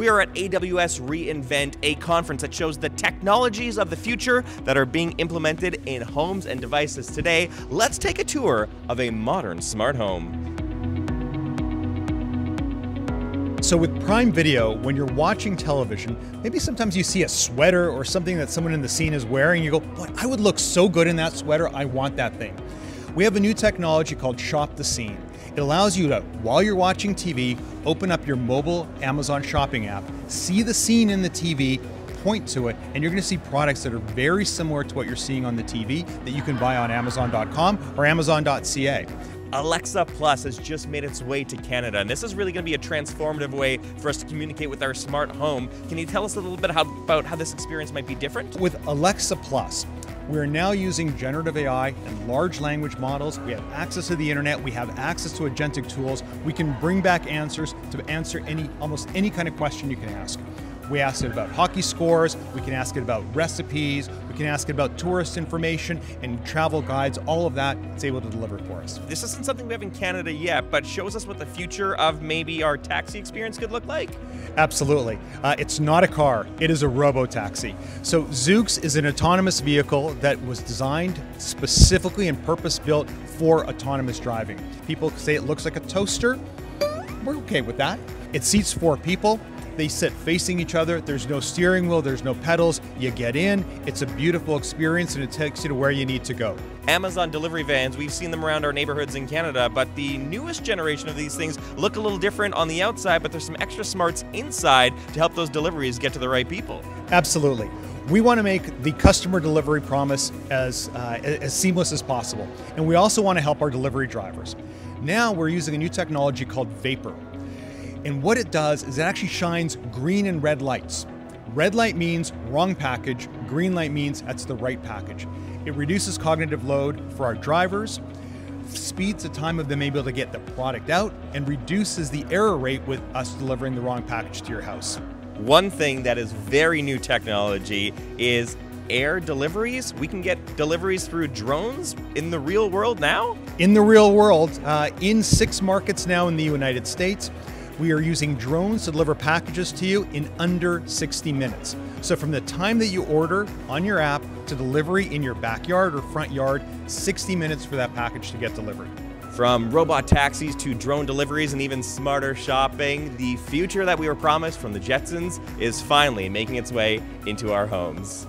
We are at AWS re:Invent, a conference that shows the technologies of the future that are being implemented in homes and devices today. Let's take a tour of a modern smart home. So, with Prime Video, when you're watching television, maybe sometimes you see a sweater or something that someone in the scene is wearing. You go, Boy, I would look so good in that sweater. I want that thing. We have a new technology called Shop the Scene. It allows you to, while you're watching TV, open up your mobile Amazon shopping app, see the scene in the TV, point to it, and you're going to see products that are very similar to what you're seeing on the TV that you can buy on Amazon.com or Amazon.ca. Alexa Plus has just made its way to Canada, and this is really going to be a transformative way for us to communicate with our smart home. Can you tell us a little bit how, about how this experience might be different? With Alexa Plus, we're now using generative AI and large language models. We have access to the internet. We have access to agentic tools. We can bring back answers to answer any almost any kind of question you can ask. We ask it about hockey scores, we can ask it about recipes, we can ask it about tourist information and travel guides, all of that it's able to deliver for us. This isn't something we have in Canada yet, but shows us what the future of maybe our taxi experience could look like. Absolutely. Uh, it's not a car, it is a robo taxi. So, Zoox is an autonomous vehicle that was designed specifically and purpose built for autonomous driving. People say it looks like a toaster. We're okay with that. It seats four people. They sit facing each other. There's no steering wheel, there's no pedals. You get in, it's a beautiful experience, and it takes you to where you need to go. Amazon delivery vans, we've seen them around our neighborhoods in Canada, but the newest generation of these things look a little different on the outside, but there's some extra smarts inside to help those deliveries get to the right people. Absolutely. We want to make the customer delivery promise as, uh, as seamless as possible. And we also want to help our delivery drivers. Now we're using a new technology called VAPR. And what it does is it actually shines green and red lights. Red light means wrong package, green light means that's the right package. It reduces cognitive load for our drivers, speeds the time of them able to get the product out, and reduces the error rate with us delivering the wrong package to your house. One thing that is very new technology is air deliveries. We can get deliveries through drones in the real world now? In the real world, uh, in six markets now in the United States. We are using drones to deliver packages to you in under 60 minutes. So, from the time that you order on your app to delivery in your backyard or front yard, 60 minutes for that package to get delivered. From robot taxis to drone deliveries and even smarter shopping, the future that we were promised from the Jetsons is finally making its way into our homes.